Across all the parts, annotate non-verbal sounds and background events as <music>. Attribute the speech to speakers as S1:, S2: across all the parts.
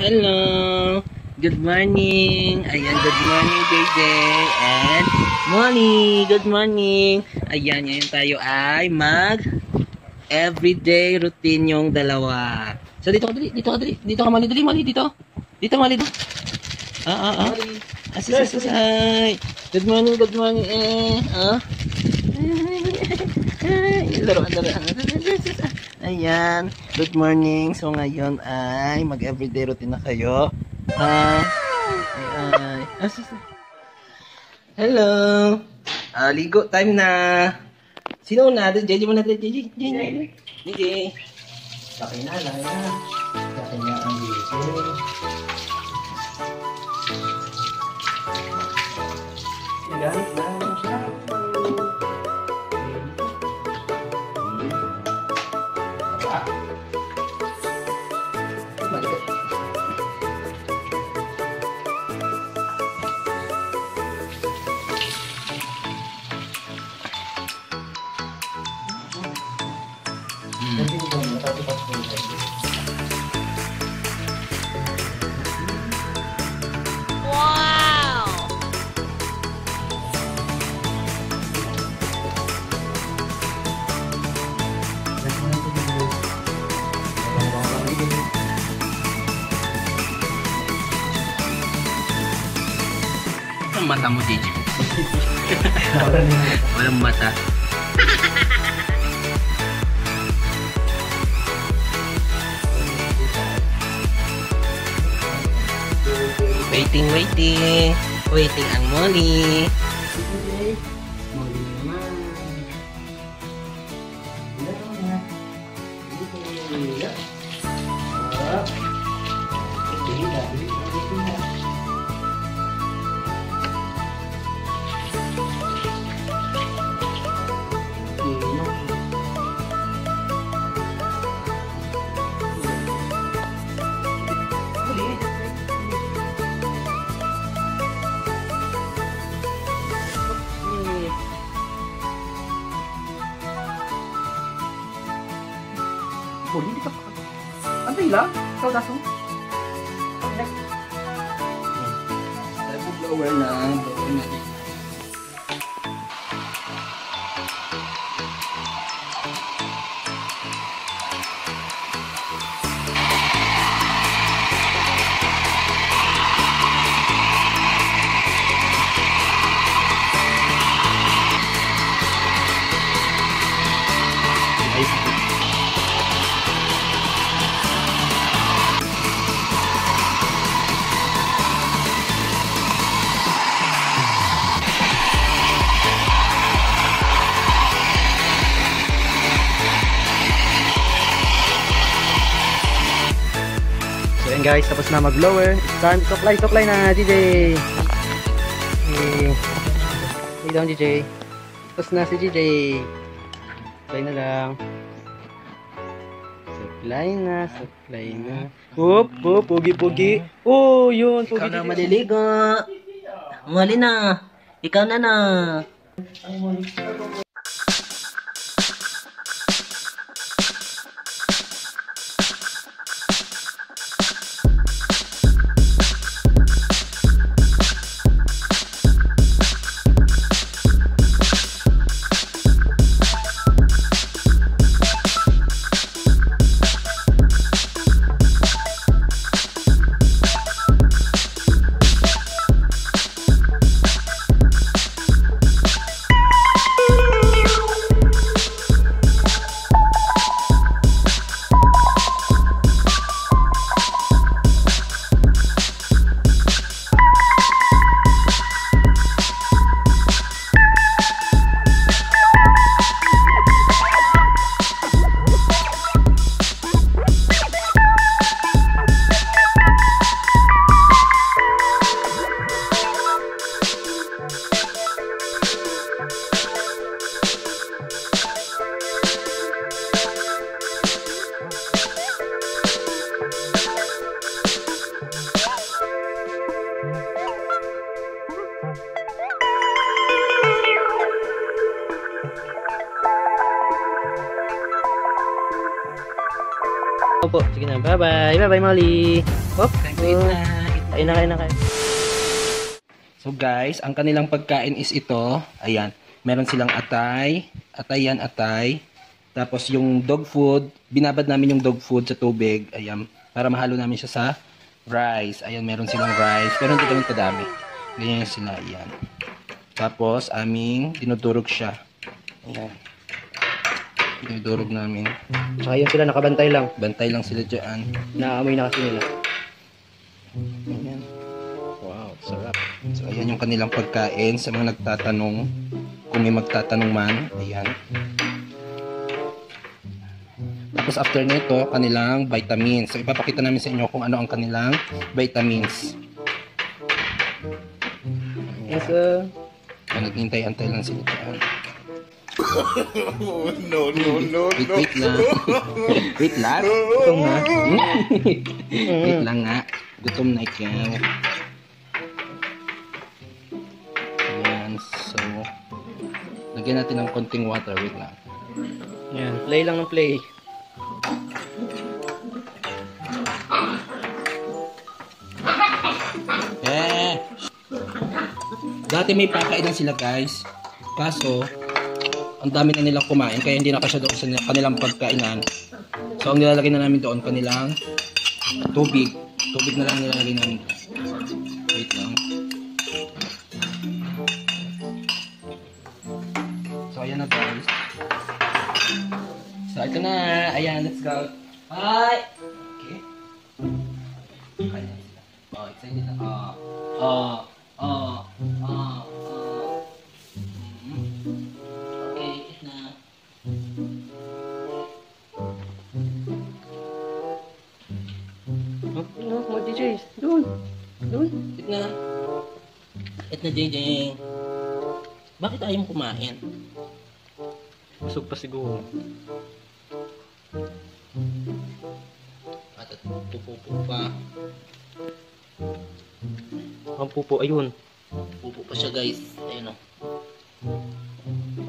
S1: Hello! Good morning! Ayan, good morning, JJ! And Molly! Good morning! Ayan, ngayon tayo ay mag everyday routine yung dalawa. So, dito ka dali, dito ka dali, dito ka Molly, dali Molly, dito. Dito Molly, dito. Ah, ah, ah. Asis, asis, ay. Good morning, good morning, eh. Ah. Ay, laruan, laruan. Ayan, good morning. So ngayon ay mag everyday routine na kayo. Ah, ay, ay. Hello. Ah, ligo time na. Sino na? JJ mo na, JJ. JJ. JJ.
S2: Laki na, na. Laki na ang liso. Gamit
S1: Ang mata mo, JJ. <laughs> Walang mata. Waiting, waiting. Waiting ang Molly.
S2: Antay lang. Ikaw daso.
S1: Tapos blower na.
S2: Yun guys, tapos na mag-blower. It's time to apply, to apply na DJ. Okay. Lay down DJ. Tapos na si DJ. Apply na lang. Supply na, supply na. Oop, oop, pugi, pugi. Oh, yun, pugi.
S1: Ikaw na maliligo. Molly na. Ikaw na na.
S2: Opo, sige na. Bye-bye. Bye-bye, Molly. Hop.
S1: Kain na.
S2: Kain na, kain na, kain.
S1: So guys, ang kanilang pagkain is ito. Ayan. Meron silang atay. Atay yan, atay. Tapos yung dog food, binabad namin yung dog food sa tubig. Ayan. Para mahalo namin siya sa rice. Ayan, meron silang rice. Pero hindi ganun kadami. Ganyan sila. Ayan. Tapos, aming dinudurog siya. Ayan. Dinudurog namin.
S2: Tsaka yun sila, nakabantay lang.
S1: Bantay lang sila dyan.
S2: Naamoy na kasi nila.
S1: Ayan. Wow, sarap. So, ayan yung kanilang pagkain sa mga nagtatanong. Kung may magtatanong man, ayan. Tapos after nito, kanilang vitamins. So, ipapakita namin sa inyo kung ano ang kanilang vitamins.
S2: Yes, uh,
S1: Ayan, naghintay-antay lang sila dyan.
S3: No, no, no,
S1: Wait, wait lang. wait lang. Gutom na. <laughs> wait lang nga. Gutom na ikaw. Ayan, so... Lagyan natin ng konting water. Wait lang.
S2: yan. Play lang ng play.
S1: Eh! Dati may pakainan sila guys. Kaso, ang dami na nilang kumain kaya hindi na kasya doon sa nila- kanilang pagkainan. So, ang nilalagay na namin doon kanilang tubig. Tubig na lang nilalagay namin. Wait lang. So, ayan na guys. So, ito na. Ayan, let's go. Hi! Okay. Ayan sila. Oh, excited. Ah, ah, ah, ah, Na, JJ. Bakit ayaw mo kumain?
S2: Busog pa siguro.
S1: At pupupo pa.
S2: Ang pupo, ayun.
S1: Pupo pa siya, guys. Ayun o.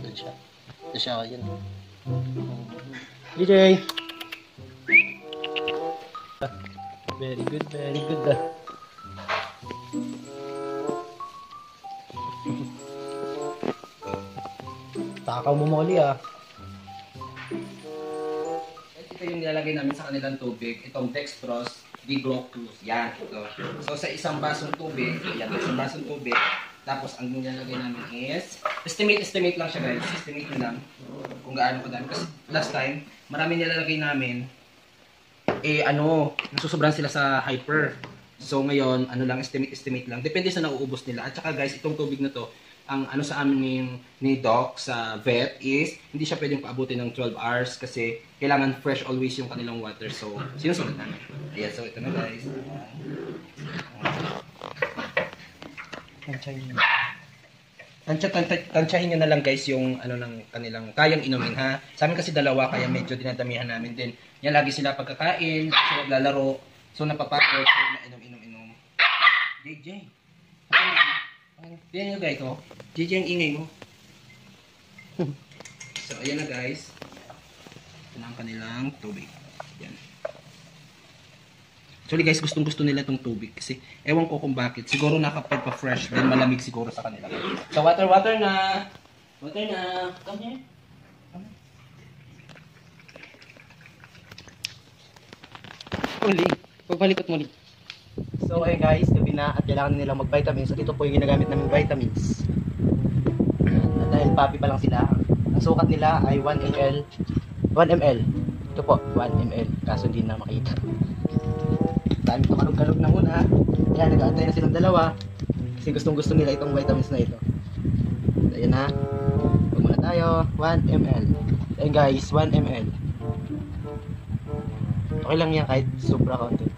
S1: Doon siya. Doon siya, ayun.
S2: DJ! Very good, very good ah. Takaw mo Molly ah.
S1: Ito yung nilalagay namin sa kanilang tubig. Itong dextrose, diglocus. Yan, ito. So, sa isang basong tubig, yan, isang basong tubig. Tapos, ang nilalagay namin is, estimate, estimate lang siya guys. Estimate lang kung gaano kadami. Kasi last time, marami nilalagay namin, eh ano, nasusobran sila sa hyper. So, ngayon, ano lang, estimate, estimate lang. Depende sa nauubos nila. At saka guys, itong tubig na to, ang ano sa amin ni, ni Doc sa vet is hindi siya pwedeng paabutin ng 12 hours kasi kailangan fresh always yung kanilang water. So, sinusunod namin. Ayan, so ito na guys. Tansya, tansya, tansyahin nyo na lang guys yung ano ng kanilang kayang inumin ha. Sa amin kasi dalawa kaya medyo dinadamihan namin din. Yan lagi sila pagkakain, so naglalaro, so napapagod, so na inom, inom, inom. JJ. Yan yung guys, oh. JJ ang ingay mo. so, ayan na guys. Ito na ang kanilang tubig. Yan. Actually guys, gustong gusto nila itong tubig kasi ewan ko kung bakit. Siguro nakapagpa-fresh, then malamig siguro sa kanila. So water, water na! Water na! Come here.
S2: Molly, pagbalikot Molly. So ayun guys, gabi na at kailangan nilang mag-vitamins. So dito po yung ginagamit namin vitamins. At dahil papi pa lang sila, ang sukat nila ay 1 ml. 1 ml. Ito po, 1 ml. Kaso hindi na makita. Dami pa kalog-kalog na muna. Ayan, nag-aantay na silang dalawa. Kasi gustong gusto nila itong vitamins na ito. So, ayan na. Huwag muna tayo. 1 ml. Ayan guys, 1 ml. Okay lang yan kahit sobra konti.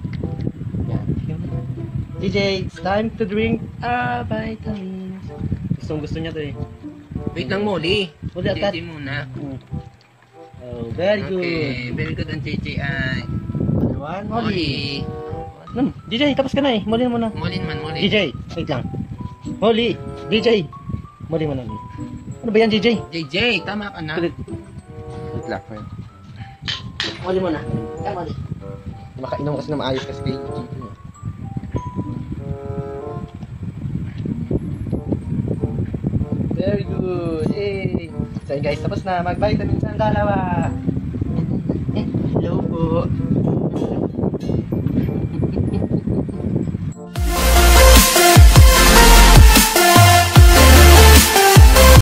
S2: DJ, it's time to drink a vitamins. Gustong gusto niya to eh.
S1: Wait lang, Molly.
S2: Molly, atat.
S1: JJ muna.
S2: Oh, very good.
S1: Okay, very good ang JJ ay.
S2: One, Molly.
S1: Molly.
S2: Hmm, DJ, tapos ka na eh. Molly mo na.
S1: Molly naman, Molly.
S2: DJ, wait lang. Molly, DJ. Molly mo na. Ano ba yan, DJ?
S1: JJ, tama ka na.
S3: Wait lang, wait.
S2: Muli mo na. Kaya muli. Makainom kasi na maayos kasi kay Gigi. Good. Yay. So guys, tapos na. Mag-vitamins ang dalawa. Eh, hello po.